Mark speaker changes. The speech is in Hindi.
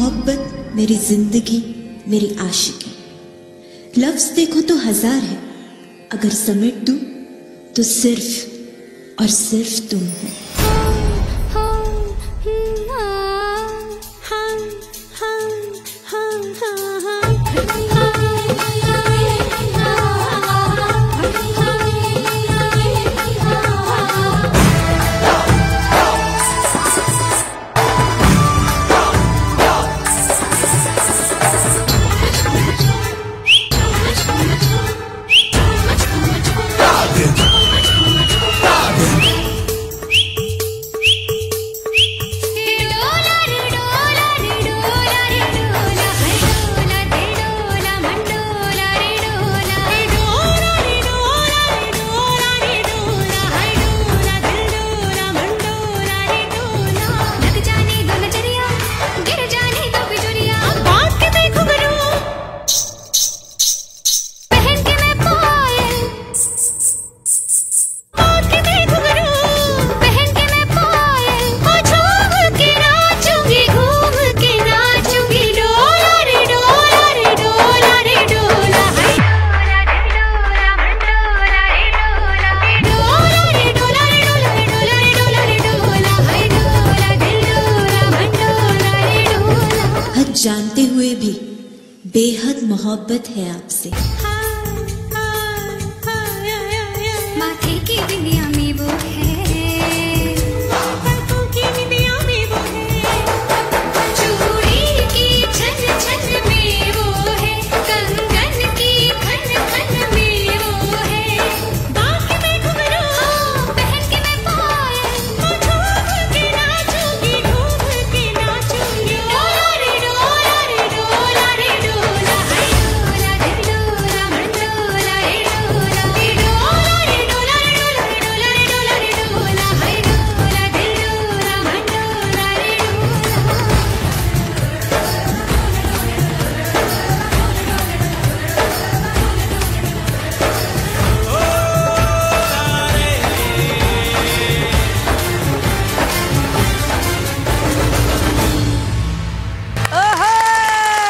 Speaker 1: मोहब्बत, मेरी ज़िंदगी, मेरी आशिकी। लफ्ज देखो तो हज़ार है, अगर समेट दू तो सिर्फ़ और सिर्फ़ तुम हो। हद जानते हुए भी बेहद मोहब्बत है आपसे।